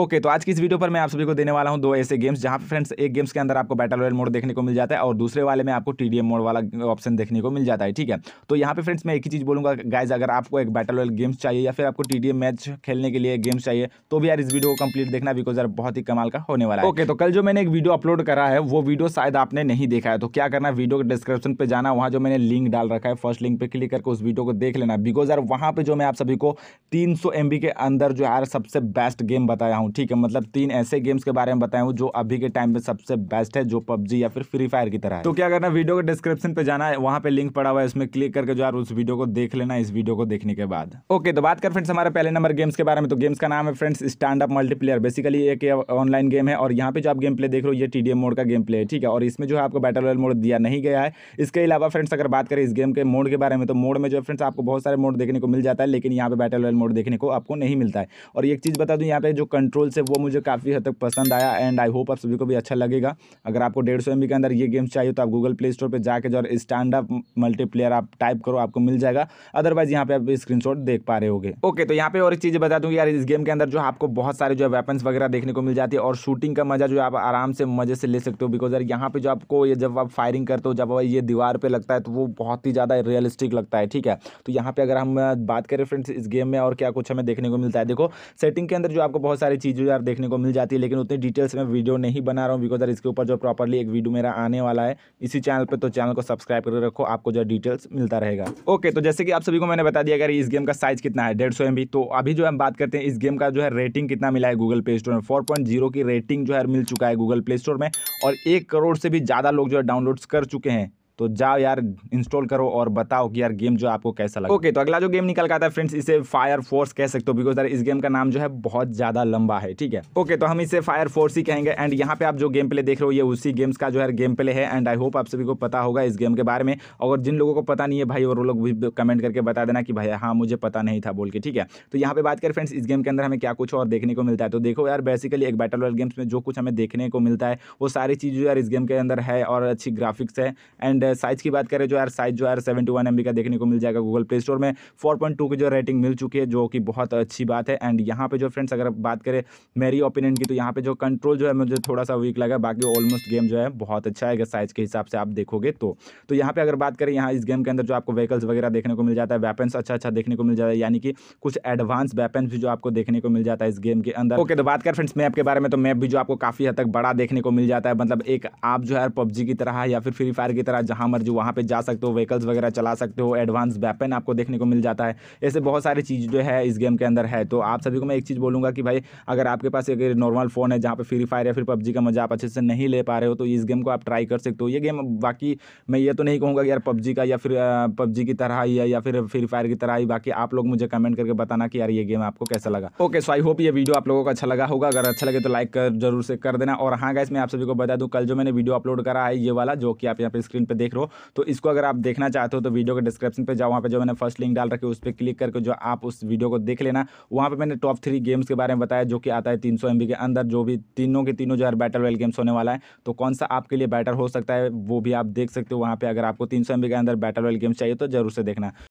Okay तो आज की इस वीडियो पर मैं आप सभी को देने वाला हूँ दो ऐसे गेम्स जहाँ पर फ्रेंड्स एक गेम्स के अंदर आपको बैटल रॉयल मोड देखने को मिल जाता है और दूसरे वाले में आपको टीडीएम मोड वाला ऑप्शन देखने को मिल जाता है, ठीक है? तो यहाँ पे फ्रेंड्स मैं एक ही चीज़ बोलूँगा गाइज़ अगर आपको एक बैटल रॉयल गेम्स चाहिए या फिर आपको टीडीएम मैच खेलने के लिए गेम्स चाहिए तो भी यार इस वीडियो को कंप्लीट देखना बिकॉज़ यार बहुत ही कमाल का होने वाला है। ओके तो कल जो मैंने एक वीडियो अपलोड करा है, वो वीडियो शायद आपने नहीं देखा है तो क्या करना वीडियो के डिस्क्रिप्शन पर जाना, वहाँ जो मैंने लिंक डाल रखा है फ़र्स्ट लिंक पर क्लिक करके उस वीडियो को देख लेना बिकॉज़ यार वहाँ पे जो मैं आप सभी को तीन सौ के अंदर जो यार सबसे बेस्ट गेम बताया हूँ ठीक है मतलब तीन ऐसे गेम्स के बारे में बताया हूँ जो अभी के टाइम पे सबसे बेस्ट है, जो पबजी या फिर फ्री फायर की तरह है। तो क्या करना वीडियो के डिस्क्रिप्शन पे जाना है वहाँ पे लिंक पड़ा हुआ है इसमें क्लिक करके जो यार उस वीडियो को देख लेना, इस वीडियो को देखने के बाद। ओके तो बात कर फ्रेंड्स हमारे पहले नंबर गेम्स के बारे में तो गेम्स का नाम है friends stand up multiplayer basically एक ऑनलाइन गेम है और यहाँ पे जो आप गेम प्ले देख रहे हो, ये टीडीएम मोड का गेम प्ले है, ठीक है? और इसमें जो है आपको बैटल रॉयल मोड दिया नहीं गया है। इसके अलावा फ्रेंड्स अगर बात करें इस गेम के मोड के बारे में तो मोड में जो है फ्रेंड्स आपको बहुत सारे मोड देखने को मिल जाता है, लेकिन यहाँ पे बैटल रॉयल मोड देखने को आपको नहीं मिलता है। और एक चीज़ बता दूँ, यहाँ पे जो कंट्रोल्स है वो मुझे काफ़ी हद तक पसंद आया एंड आई होप आप सभी को भी अच्छा लगेगा। अगर आपको डेढ़ सौ के अंदर ये गेम्स चाहिए तो आप गूगल प्ले स्टोर पर जाकर जो स्टैंड अप मल्टीप्लेयर आप टाइप करो, आपको मिल जाएगा। अदरवाइज़ यहाँ पे आप स्क्रीन देख पा रहे होगे। ओके तो यहाँ पे और एक चीज़ बता दूँ यार इस गेम के अंदर जो आपको बहुत सारे जो है वेपन्स वगैरह देखने को मिल जाती है और शूटिंग का मज़ा जो आप आराम से मज़े से ले सकते हो बिकॉज़ यार यहाँ पे जो आपको ये जब आप फायरिंग करते हो, जब ये दीवार पे लगता है तो वो बहुत ही ज़्यादा रियलिस्टिक लगता है, ठीक है? तो यहाँ पे अगर हम बात करें फ्रेंड्स इस गेम में और क्या कुछ हमें देखने को मिलता है, देखो सेटिंग के अंदर जो आपको बहुत सारी चीज़ें यार देखने को मिल जाती है, लेकिन उतनी डिटेल्स में वीडियो नहीं बना रहा हूँ बिकॉज़ यार इसके ऊपर जो प्रॉपरली एक वीडियो मेरा आने वाला है, इसी चैनल पर तो चैनल को सब्सक्राइब करके रखो, आपको जो डिटेल्स मिलता रहेगा। ओके तो जैसे कि आप सभी को मैंने बता दिया, अगर इस गेम का साइज़ कितना है, डेढ़ सौ तो अभी जो हम बात करते हैं, इस गेम का जो है रेटिंग कितना मिला है गूगल प्ले स्टोर में? फोर की रेटिंग जो है मिल चुका है गूगल प्ले स्टोर में, और एक करोड़ से भी ज़्यादा लोग जो है डाउनलोड्स कर चुके हैं। तो जाओ यार इंस्टॉल करो और बताओ कि यार गेम जो आपको कैसा लगा। ओके तो अगला जो गेम निकल का आता है फ्रेंड्स इसे फायर फोर्स कह सकते हो बिकॉज़ यार इस गेम का नाम जो है बहुत ज़्यादा लंबा है, ठीक है? ओके तो हम इसे फायर फोर्स ही कहेंगे एंड यहाँ पे आप जो गेम प्ले देख रहे हो, ये उसी गेम्स का जो है गेम प्ले है एंड आई होप आप सभी को पता होगा इस गेम के बारे में। और जिन लोगों को पता नहीं है भाई, और वो लोग भी कमेंट करके बता देना कि भाई हाँ मुझे पता नहीं था बोल के, ठीक है? तो यहाँ पे बात करें फ्रेंड्स इस गेम के अंदर हमें क्या कुछ और देखने को मिलता है? तो देखो यार बेसिकली एक बैटल वर्ल्ड गेम्स में जो कुछ हमें देखने को मिलता है, वो सारी चीज़ यार इस गेम के अंदर है, और अच्छी ग्राफिक्स है एंड साइज़ की बात करें जो यार साइज़ जो है सेवेंटी वन का देखने को मिल जाएगा गूगल प्ले स्टोर में। फोर की जो रेटिंग मिल चुकी है, जो कि बहुत अच्छी बात है। एंड यहाँ पे जो फ्रेंड्स अगर बात करें मेरी ओपिनियन की तो यहाँ पे जो कंट्रोल जो है, मुझे थोड़ा सा वीक लगा। बाकी ऑलमोस्ट गेम जो है, बहुत अच्छा है, अगर साइज़ के हिसाब से आप देखोगे तो। तो यहाँ पे अगर बात करें, यहाँ इस गेम के अंदर जो आपको व्हीकल्स वगैरह देखने को मिल जाता है वेपन्स अच्छा अच्छा देखने को मिल जाता है, यानी कि कुछ एडवांस वेपन्स भी जो आपको देखने को मिल जाता है इस गेम के अंदर। ओके तो बात कर फ्रेंड्स मैप के बारे में तो मैप भी जो आपको काफ़ी हद तक बड़ा देखने को मिल जाता है। मतलब एक आप जो है पबजी की तरह या फिर फ्री फायर की तरह जहाँ मर्ज़ी वहाँ पे जा सकते हो व्हीकल्स वगैरह चला सकते हो एडवांस वेपन आपको देखने को मिल जाता है। ऐसे बहुत सारी चीज़ जो है इस गेम के अंदर है। तो आप सभी को मैं एक चीज़ बोलूँगा कि भाई, अगर आपके पास एक नॉर्मल फ़ोन है जहाँ पर फ्री फायर या फिर पबजी का मज़ा आप अच्छे से नहीं ले पा रहे हो तो इस गेम को आप ट्राई कर सकते हो। ये गेम बाकी मैं ये तो नहीं कहूँगा कि यार पबजी का या फिर पबजी की तरह ही है या फिर फ्री फायर की तरह ही, बाकी आप लोग मुझे कमेंट करके बताना कि यार ये गेम आपको कैसा लगा। ओके सो आई होप ये वीडियो आप लोगों को अच्छा लगा होगा। अगर अच्छा लगे तो लाइक कर, ज़रूर से कर देना। और हाँ गैस मैं आप सभी को बता दूँ, कल जो मैंने वीडियो अपलोड करा है, ये वाला जो कि आप यहाँ पे स्क्रीन पर देख रहे हो तो इसको अगर आप देखना चाहते हो तो वीडियो के डिस्क्रिप्शन पर जाओ, वहाँ पर जो मैंने फ़र्स्ट लिंक डाल रखी उस पर क्लिक करके जो आप उस वीडियो को देख लेना। वहाँ पर मैंने टॉप थ्री गेम्स के बारे में बताया, जो कि आता है तीन सौ के अंदर, जो भी तीनों के तीनों जो है बैटल वेल गेम्स होने वाला है तो कौन सा आपके लिए बैटर हो सकता है, वो भी आप देख सकते हो। वहाँ पर अगर आपको तीन सौ के अंदर बैटल वेल गेम्स चाहिए तो ज़रूर से देखना।